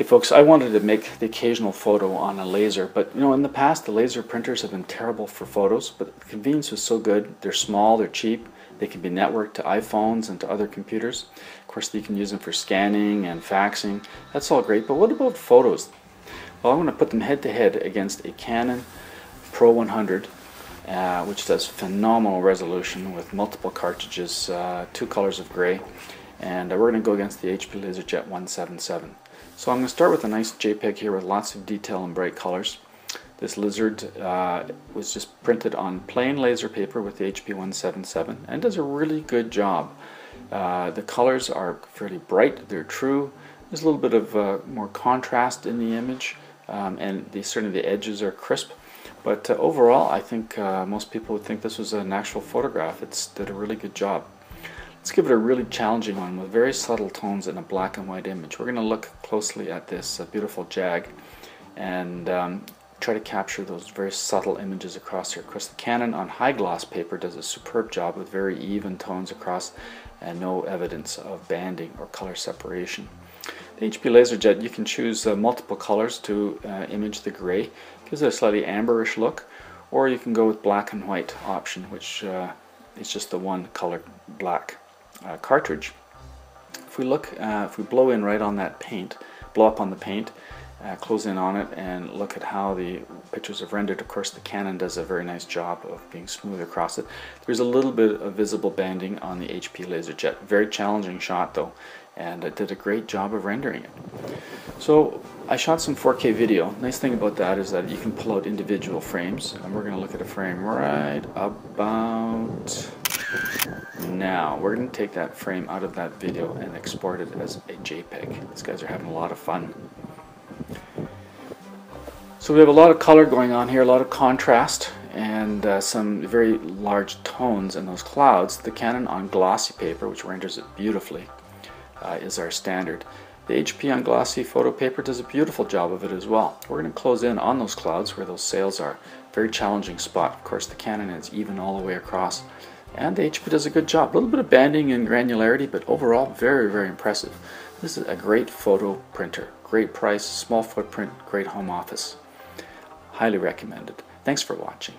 Hey folks, I wanted to make the occasional photo on a laser, but you know, in the past the laser printers have been terrible for photos, but the convenience was so good. They're small, they're cheap, they can be networked to iPhones and to other computers. Of course, you can use them for scanning and faxing. That's all great, but what about photos? Well, I'm going to put them head to head against a Canon Pro 100, uh, which does phenomenal resolution with multiple cartridges, uh, two colors of gray, and uh, we're going to go against the HP LaserJet 177. So I'm going to start with a nice JPEG here with lots of detail and bright colors. This lizard uh, was just printed on plain laser paper with the HP 177 and does a really good job. Uh, the colors are fairly bright, they're true. There's a little bit of uh, more contrast in the image um, and the, certainly the edges are crisp. But uh, overall, I think uh, most people would think this was an actual photograph. It's did a really good job. Let's give it a really challenging one with very subtle tones in a black and white image. We're going to look closely at this uh, beautiful jag and um, try to capture those very subtle images across here. Of course, the Canon on high gloss paper does a superb job with very even tones across and no evidence of banding or color separation. The HP LaserJet, you can choose uh, multiple colors to uh, image the gray. Gives it a slightly amberish look. Or you can go with black and white option, which uh, is just the one color black uh, cartridge. If we look, uh, if we blow in right on that paint, blow up on the paint, uh, close in on it and look at how the pictures have rendered. Of course the Canon does a very nice job of being smooth across it. There's a little bit of visible banding on the HP LaserJet. Very challenging shot though and it did a great job of rendering it. So I shot some 4K video. Nice thing about that is that you can pull out individual frames and we're going to look at a frame right about now, we're going to take that frame out of that video and export it as a JPEG. These guys are having a lot of fun. So we have a lot of color going on here, a lot of contrast, and uh, some very large tones in those clouds. The Canon on glossy paper, which renders it beautifully, uh, is our standard. The HP on glossy photo paper does a beautiful job of it as well. We're going to close in on those clouds where those sails are. Very challenging spot. Of course, the Canon is even all the way across. And the HP does a good job. A little bit of banding and granularity, but overall very, very impressive. This is a great photo printer. Great price, small footprint, great home office. Highly recommended. Thanks for watching.